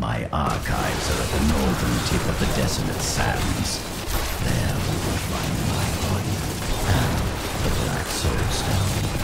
My archives are at the northern tip of the desolate sands. There we will find my body and the Black Soul Stone.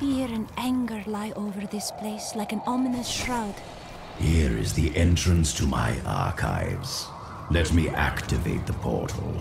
Fear and anger lie over this place like an ominous shroud. Here is the entrance to my archives. Let me activate the portal.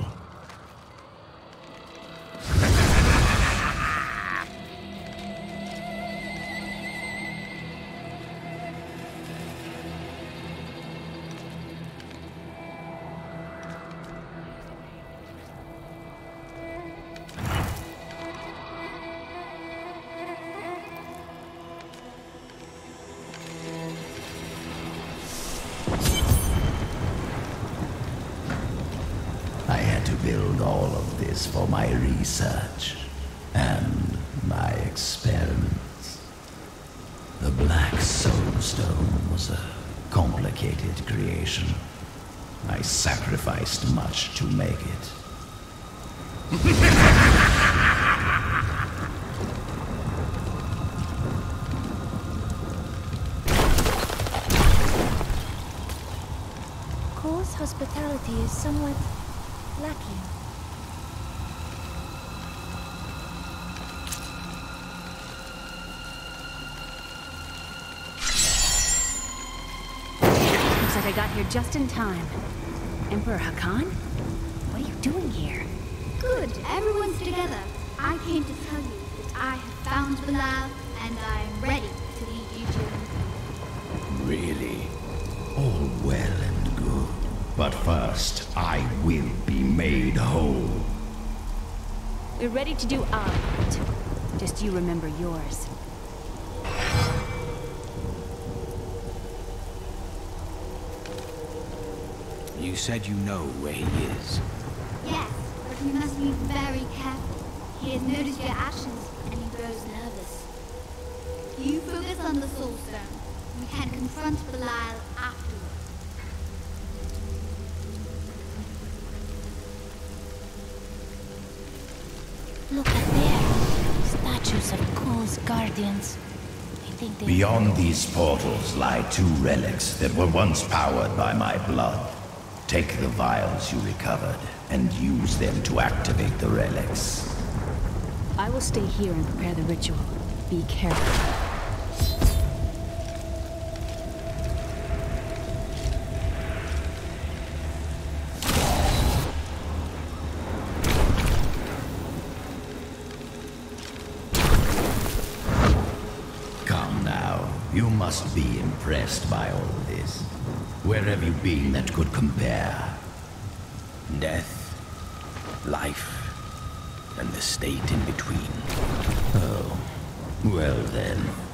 Kulle's hospitality is somewhat lacking. Looks like I got here just in time. Emperor Hakan? What are you doing here? Good, everyone's together. I came to tell you that I have found Belial, and I am ready to lead you to him. Really? All well and good. But first, I will be made whole. We're ready to do our part. Just you remember yours. You said you know where he is. Yes, but you must be very careful. He has noticed your actions, and he grows nervous. You focus on the Soul Stone. We can confront Belial afterward. Look at there. Statues of Kulle's guardians. I think they Beyond these portals lie two relics that were once powered by my blood. Take the vials you recovered and use them to activate the relics. I will stay here and prepare the ritual. Be careful. Come now, you must be impressed by all this. Where have you been that could compare? Death, life, and the state in between. Oh, well then.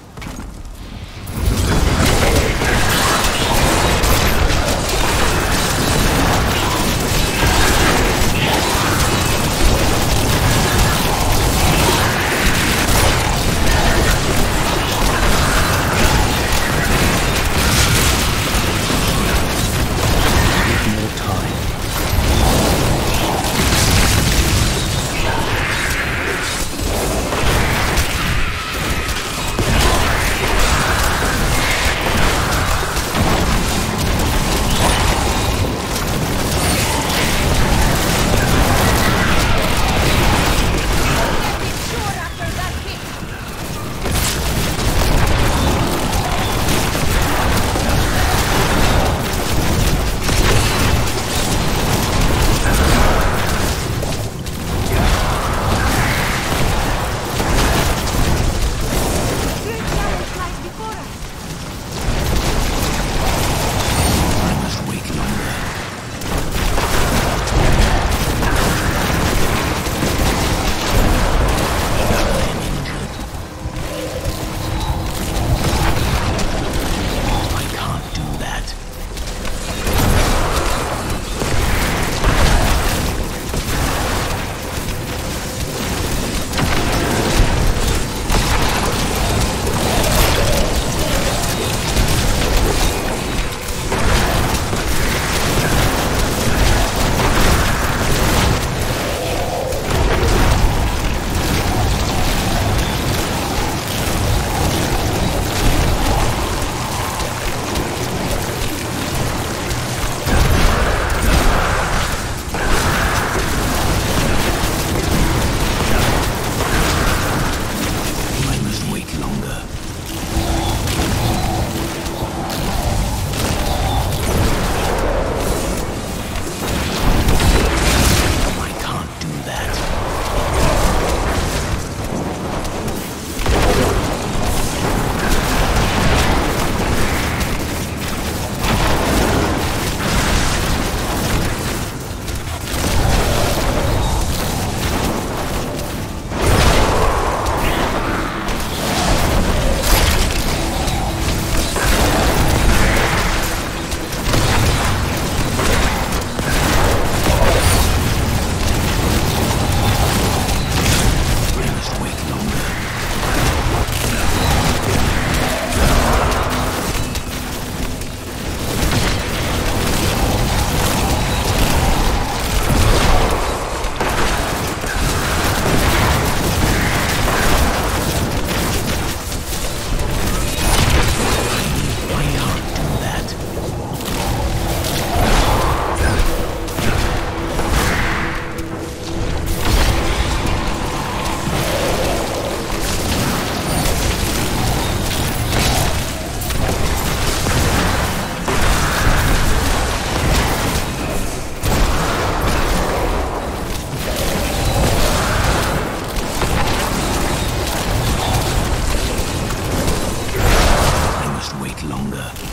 longer.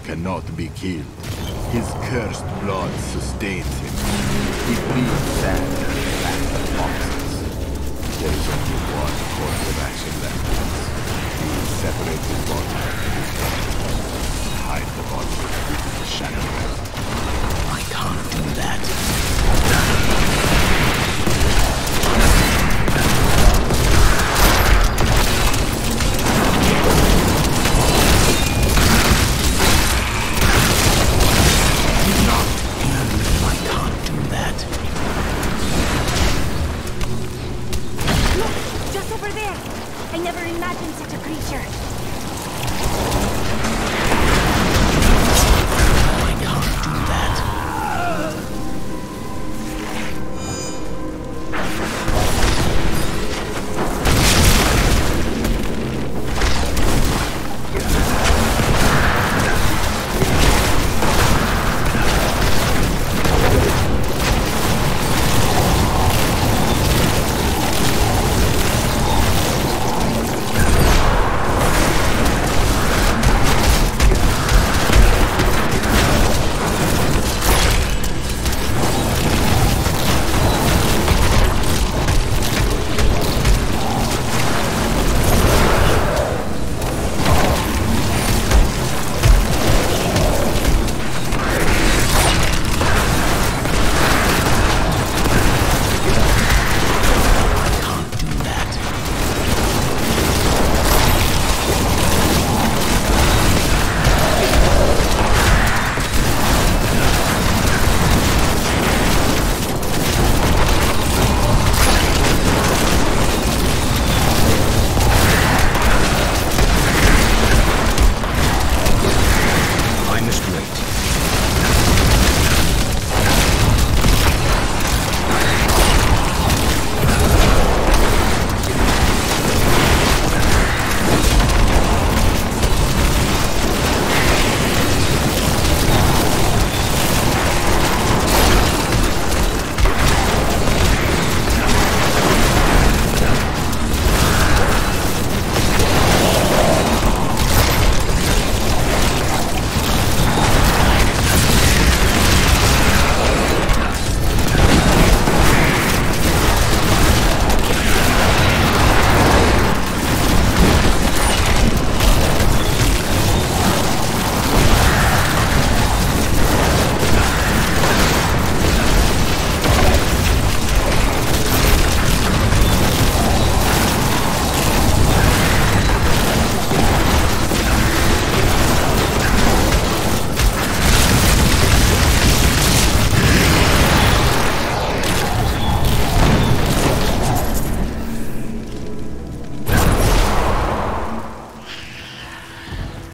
cannot be killed. His cursed blood sustains him. He breathes sand and the. There is only one course of action left for us. We will separate his body from his body. Hide the body within the shadow.